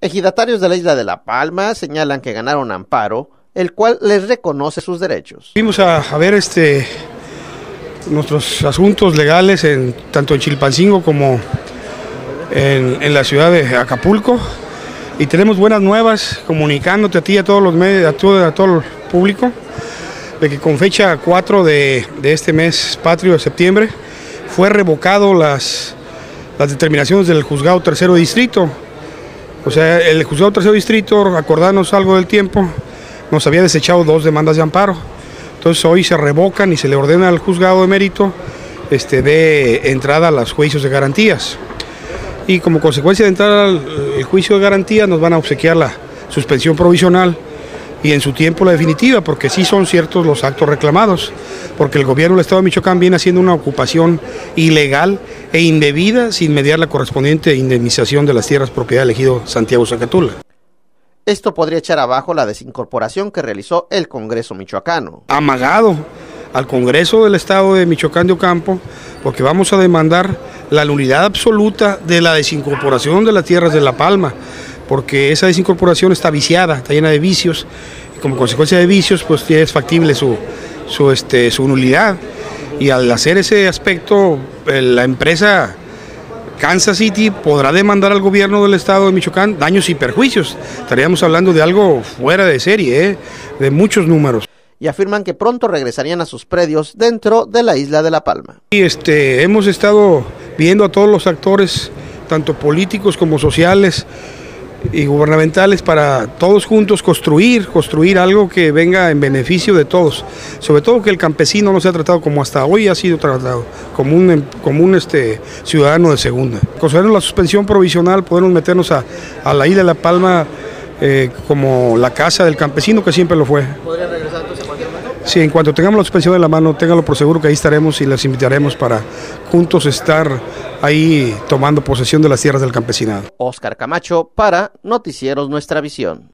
Ejidatarios de la isla de La Palma señalan que ganaron amparo, el cual les reconoce sus derechos. Vimos a, ver este, nuestros asuntos legales en, tanto en Chilpancingo como en, la ciudad de Acapulco y tenemos buenas nuevas comunicándote a ti a todos los medios, a todo, a todo el público de que con fecha 4 de, de este mes patrio de septiembre fue revocado las, las determinaciones del juzgado tercero distrito. O sea, el juzgado tercero distrito, acordarnos algo del tiempo, nos había desechado dos demandas de amparo. Entonces hoy se revocan y se le ordena al juzgado de mérito este, de entrada a los juicios de garantías. Y como consecuencia de entrar al juicio de garantías nos van a obsequiar la suspensión provisional y en su tiempo la definitiva, porque sí son ciertos los actos reclamados, porque el gobierno del Estado de Michoacán viene haciendo una ocupación ilegal e indebida sin mediar la correspondiente indemnización de las tierras propiedad del ejido Santiago Zacatula. Esto podría echar abajo la desincorporación que realizó el Congreso michoacano. Amagado al Congreso del Estado de Michoacán de Ocampo, porque vamos a demandar la nulidad absoluta de la desincorporación de las tierras de La Palma, porque esa desincorporación está viciada, está llena de vicios, y como consecuencia de vicios, pues es factible su, su, este, su nulidad. Y al hacer ese aspecto, la empresa Kansas City podrá demandar al gobierno del estado de Michoacán daños y perjuicios. Estaríamos hablando de algo fuera de serie, ¿eh? de muchos números. Y afirman que pronto regresarían a sus predios dentro de la isla de La Palma. Y este, hemos estado viendo a todos los actores, tanto políticos como sociales, y gubernamentales para todos juntos construir, construir algo que venga en beneficio de todos. Sobre todo que el campesino no sea tratado como hasta hoy ha sido tratado, como un, como un este, ciudadano de segunda. Considerando la suspensión provisional, podemos meternos a, a la isla de La Palma eh, como la casa del campesino que siempre lo fue. ¿Podría regresar entonces a cualquier momento? Sí, en cuanto tengamos la suspensión en la mano, téngalo por seguro que ahí estaremos y les invitaremos para juntos estar ahí tomando posesión de las tierras del campesinado. Oscar Camacho para Noticieros Nuestra Visión.